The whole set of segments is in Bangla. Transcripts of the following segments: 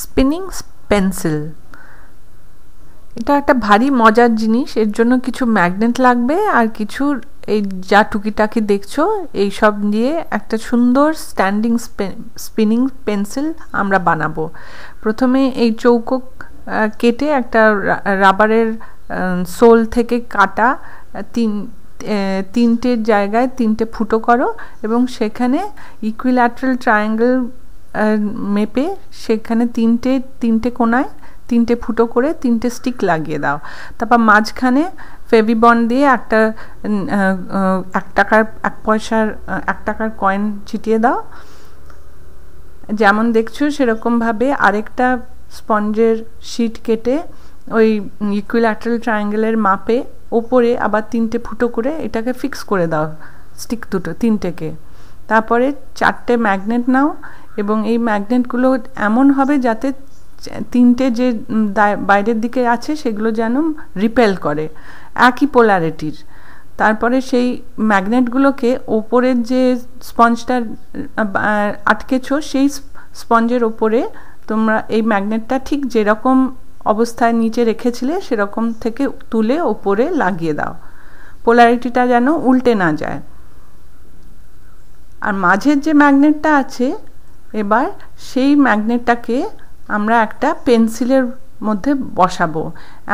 Spinning pencil. এটা একটা ভারী মজার জিনিস, এর জন্য কিছু ম্যাগনেট লাগবে আর কিছু এই যা টুকিটাকি দেখছ এই সব দিয়ে একটা সুন্দর স্ট্যান্ডিং স্পিনিং পেন্সিল আমরা বানাবো। প্রথমে এই চৌকো কেটে একটা রাবারের সোল থেকে কাটা তিন তিনটে জায়গায় তিনটে ফুটো করো এবং সেখানে ইকুইল্যাটারাল ট্রায়াঙ্গেল মেপে সেখানে তিনটে তিনটে কোনায় তিনটে ফুটো করে তিনটে স্টিক লাগিয়ে দাও। তারপর মাঝখানে ফেভিবন দিয়ে একটা এক টাকার, এক পয়সার এক টাকার কয়েন ছিটিয়ে দাও। যেমন দেখছ সেরকমভাবে আরেকটা স্পঞ্জের শিট কেটে ওই ইকুইল্যাটারাল ট্রায়াঙ্গেলের মাপে ওপরে আবার তিনটে ফুটো করে এটাকে ফিক্স করে দাও স্টিক দুটো, তিনটেকে। তারপরে চারটে ম্যাগনেট নাও এবং এই ম্যাগনেটগুলো এমন হবে যাতে তিনটে যে বাইরের দিকে আছে সেগুলো যেন রিপেল করে। একই পোলারিটির তারপরে সেই ম্যাগনেটগুলোকে ওপরের যে স্পঞ্জটা আটকেছো সেই স্পঞ্জের ওপরে তোমরা এই ম্যাগনেটটা ঠিক যেরকম অবস্থায় নিচে রেখেছিলে সেরকম থেকে তুলে ওপরে লাগিয়ে দাও। পোলারিটিটা যেন উল্টে না যায়। আর মাঝের যে ম্যাগনেটটা আছে, এবার সেই ম্যাগনেটটাকে আমরা একটা পেন্সিলের মধ্যে বসাবো।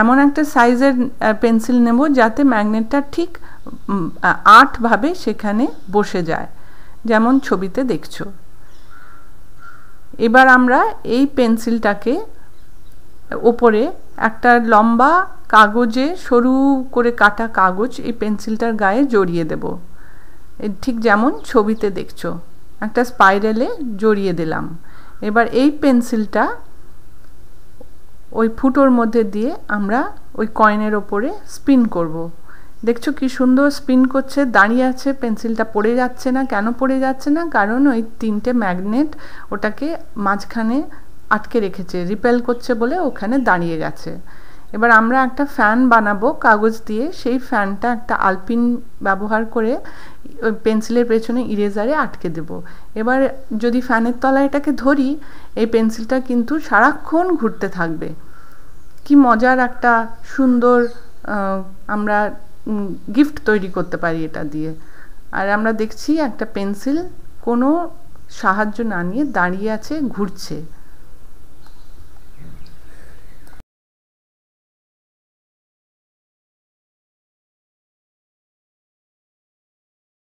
এমন একটা সাইজের পেন্সিল নেব যাতে ম্যাগনেটটা ঠিক আটভাবে সেখানে বসে যায়। যেমন ছবিতে দেখছ। এবার আমরা এই পেন্সিলটাকে ওপরে একটা লম্বা কাগজে, সরু করে কাটা কাগজ এই পেন্সিলটার গায়ে জড়িয়ে দেব। ঠিক যেমন ছবিতে দেখছ। একটা স্পাইরালে জড়িয়ে দিলাম। এবার এই পেন্সিলটা ওই ফুটোর মধ্যে দিয়ে আমরা ওই কয়েনের ওপরে স্পিন করব। দেখছ কি সুন্দর স্পিন করছে, দাঁড়িয়ে আছে পেন্সিলটা পড়ে যাচ্ছে না, কেন পড়ে যাচ্ছে না? কারণ ওই তিনটে ম্যাগনেট ওটাকে মাঝখানে আটকে রেখেছে রিপেল করছে বলে ওখানে দাঁড়িয়ে গেছে। এবার আমরা একটা ফ্যান বানাবো, কাগজ দিয়ে। সেই ফ্যানটা একটা আলপিন ব্যবহার করে পেন্সিলের পেছনে ইরেজারে আটকে দেব। এবার যদি ফ্যানের তলায় এটাকে ধরি, এই পেন্সিলটা কিন্তু সারাক্ষণ ঘুরতে থাকবে। কি মজার একটা সুন্দর আমরা গিফট তৈরি করতে পারি এটা দিয়ে। আর আমরা দেখছি একটা পেন্সিল কোনো সাহায্য না নিয়ে দাঁড়িয়ে আছে, ঘুরছে।